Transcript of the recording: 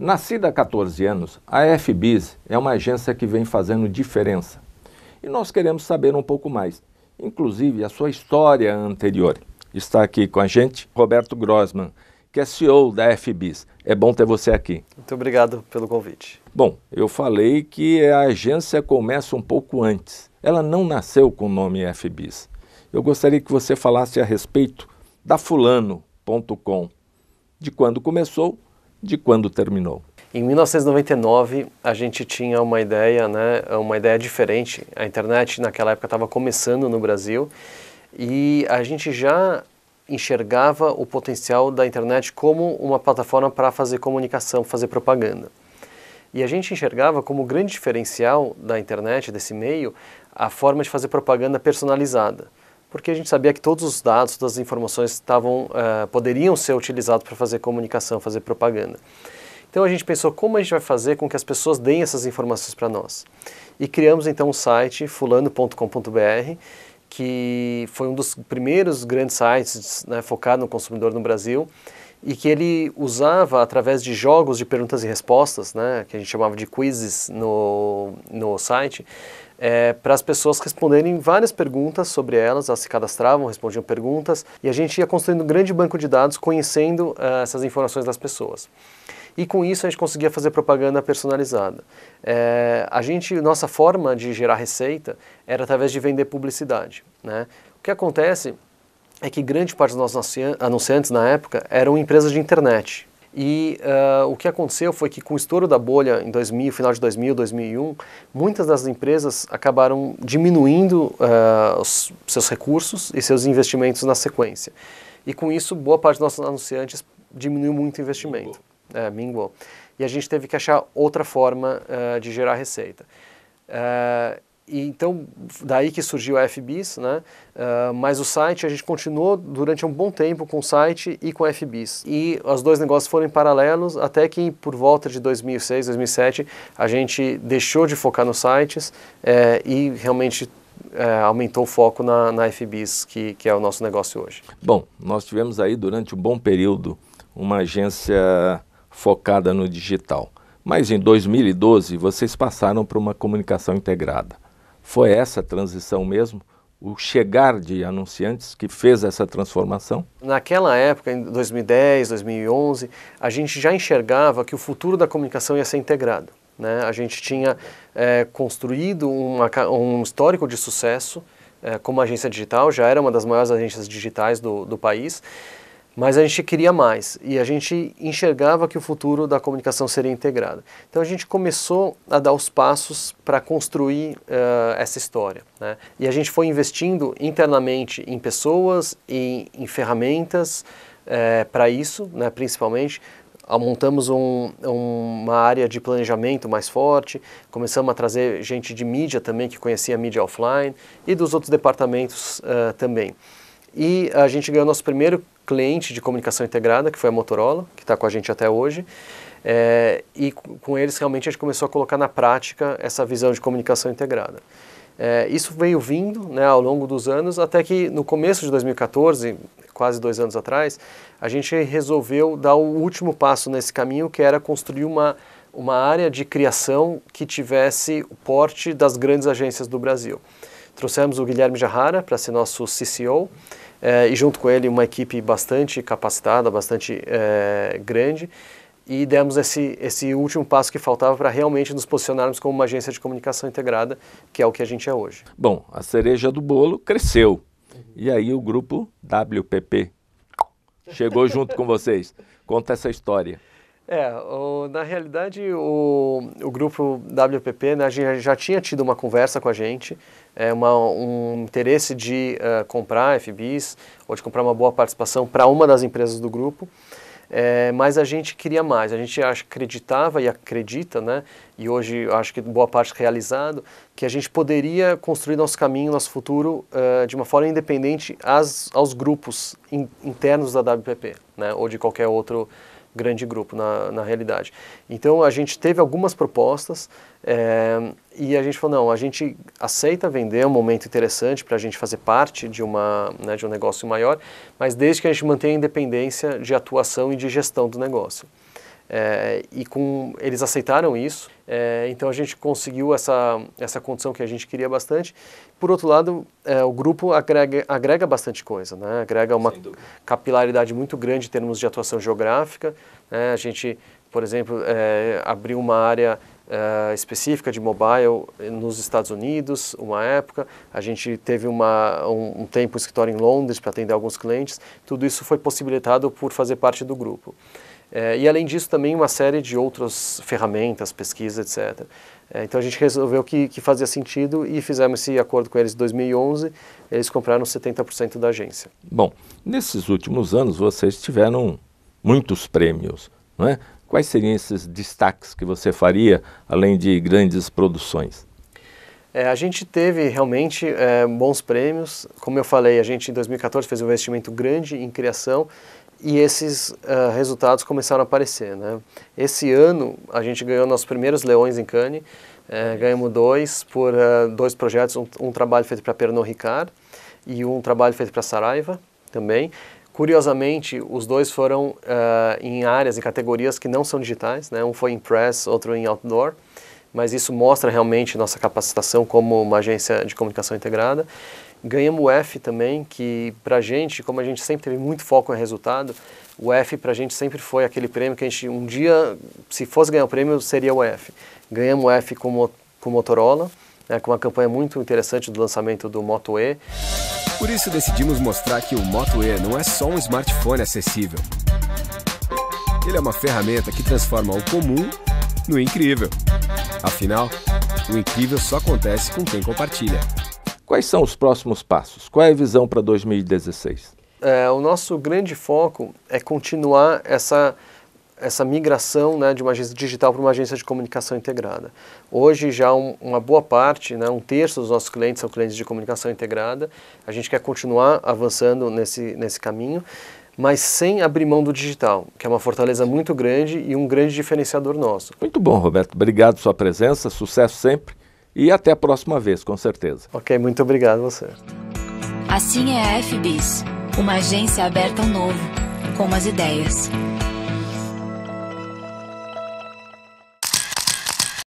Nascida há 14 anos, a FBIS é uma agência que vem fazendo diferença. E nós queremos saber um pouco mais, inclusive a sua história anterior. Está aqui com a gente Roberto Grossman, que é CEO da FBIS. É bom ter você aqui. Muito obrigado pelo convite. Bom, eu falei que a agência começa um pouco antes. Ela não nasceu com o nome FBIS. Eu gostaria que você falasse a respeito da fulano.com, de quando começou, de quando terminou. Em 1999, a gente tinha uma ideia, né, uma ideia diferente. A internet naquela época estava começando no Brasil e a gente já enxergava o potencial da internet como uma plataforma para fazer comunicação, fazer propaganda. E a gente enxergava como grande diferencial da internet, desse meio, a forma de fazer propaganda personalizada. Porque a gente sabia que todos os dados, todas as informações estavam, uh, poderiam ser utilizados para fazer comunicação, fazer propaganda. Então a gente pensou como a gente vai fazer com que as pessoas deem essas informações para nós. E criamos então um site, fulano.com.br, que foi um dos primeiros grandes sites né, focado no consumidor no Brasil e que ele usava através de jogos de perguntas e respostas, né, que a gente chamava de quizzes no, no site, é, para as pessoas responderem várias perguntas sobre elas, elas se cadastravam, respondiam perguntas e a gente ia construindo um grande banco de dados conhecendo uh, essas informações das pessoas e com isso a gente conseguia fazer propaganda personalizada. É, a gente, nossa forma de gerar receita era através de vender publicidade. Né? O que acontece é que grande parte dos nossos anunciantes na época eram empresas de internet. E uh, o que aconteceu foi que com o estouro da bolha em 2000, final de 2000, 2001, muitas das empresas acabaram diminuindo uh, os seus recursos e seus investimentos na sequência. E com isso, boa parte dos nossos anunciantes diminuiu muito o investimento é, minguou. E a gente teve que achar outra forma uh, de gerar receita. Uh, e então, daí que surgiu a FBIS, né? Uh, mas o site, a gente continuou durante um bom tempo com o site e com a FBIS. E os dois negócios foram em paralelos, até que por volta de 2006, 2007, a gente deixou de focar nos sites é, e realmente é, aumentou o foco na, na FBIS, que, que é o nosso negócio hoje. Bom, nós tivemos aí durante um bom período uma agência focada no digital. Mas em 2012 vocês passaram para uma comunicação integrada. Foi essa transição mesmo? O chegar de anunciantes que fez essa transformação? Naquela época, em 2010, 2011, a gente já enxergava que o futuro da comunicação ia ser integrado. Né? A gente tinha é, construído uma, um histórico de sucesso é, como agência digital, já era uma das maiores agências digitais do, do país, mas a gente queria mais e a gente enxergava que o futuro da comunicação seria integrado. Então a gente começou a dar os passos para construir uh, essa história. Né? E a gente foi investindo internamente em pessoas e em ferramentas uh, para isso, né, principalmente. Montamos um, uma área de planejamento mais forte, começamos a trazer gente de mídia também que conhecia a mídia offline e dos outros departamentos uh, também. E a gente ganhou nosso primeiro cliente de comunicação integrada, que foi a Motorola, que está com a gente até hoje. É, e com eles realmente a gente começou a colocar na prática essa visão de comunicação integrada. É, isso veio vindo né, ao longo dos anos, até que no começo de 2014, quase dois anos atrás, a gente resolveu dar o último passo nesse caminho, que era construir uma, uma área de criação que tivesse o porte das grandes agências do Brasil. Trouxemos o Guilherme Jarrara para ser nosso CCO, é, e junto com ele uma equipe bastante capacitada, bastante é, grande, e demos esse, esse último passo que faltava para realmente nos posicionarmos como uma agência de comunicação integrada, que é o que a gente é hoje. Bom, a cereja do bolo cresceu, e aí o grupo WPP chegou junto com vocês. Conta essa história. É, o, na realidade o, o grupo WPP né, já, tinha tido uma conversa com a gente, é, uma, um interesse de uh, comprar FBIs ou de comprar uma boa participação para uma das empresas do grupo, é, mas a gente queria mais, a gente acreditava e acredita, né, e hoje acho que boa parte realizado, que a gente poderia construir nosso caminho, nosso futuro uh, de uma forma independente às, aos grupos in, internos da WPP, né, ou de qualquer outro grande grupo na, na realidade. Então a gente teve algumas propostas é, e a gente falou, não, a gente aceita vender, é um momento interessante para a gente fazer parte de, uma, né, de um negócio maior, mas desde que a gente mantenha a independência de atuação e de gestão do negócio. É, e com eles aceitaram isso, é, então a gente conseguiu essa, essa condição que a gente queria bastante. Por outro lado, é, o grupo agrega, agrega bastante coisa, né? agrega uma capilaridade muito grande em termos de atuação geográfica. Né? A gente, por exemplo, é, abriu uma área é, específica de mobile nos Estados Unidos, uma época. A gente teve uma, um, um tempo escritório em Londres para atender alguns clientes. Tudo isso foi possibilitado por fazer parte do grupo. É, e além disso também uma série de outras ferramentas, pesquisa, etc. É, então a gente resolveu que, que fazia sentido e fizemos esse acordo com eles em 2011. Eles compraram 70% da agência. Bom, nesses últimos anos vocês tiveram muitos prêmios, não é? Quais seriam esses destaques que você faria, além de grandes produções? É, a gente teve realmente é, bons prêmios. Como eu falei, a gente em 2014 fez um investimento grande em criação e esses uh, resultados começaram a aparecer. Né? Esse ano a gente ganhou nossos primeiros leões em Cannes, uh, ganhamos dois por uh, dois projetos, um, um trabalho feito para Pernod Ricard e um trabalho feito para Saraiva também. Curiosamente, os dois foram em áreas e categorias que não são digitais, né? um foi em press, outro em outdoor, mas isso mostra realmente nossa capacitação como uma agência de comunicação integrada. Ganhamos o F também, que pra gente, como a gente sempre teve muito foco em resultado, o F pra gente sempre foi aquele prêmio que a gente, um dia, se fosse ganhar o prêmio, seria o F. Ganhamos o F com, com Motorola, né, com uma campanha muito interessante do lançamento do Moto E. Por isso decidimos mostrar que o Moto E não é só um smartphone acessível. Ele é uma ferramenta que transforma o comum no incrível. Afinal, o incrível só acontece com quem compartilha. Quais são os próximos passos? Qual é a visão para 2016? É, o nosso grande foco é continuar essa, essa migração né, de uma agência digital para uma agência de comunicação integrada. Hoje já um, uma boa parte, né, um terço dos nossos clientes são clientes de comunicação integrada. A gente quer continuar avançando nesse, nesse caminho, mas sem abrir mão do digital, que é uma fortaleza muito grande e um grande diferenciador nosso. Muito bom, Roberto. Obrigado pela sua presença, sucesso sempre e até a próxima vez, com certeza. Ok, muito obrigado você. Assim é a FBIS, uma agência aberta ao novo, com as ideias.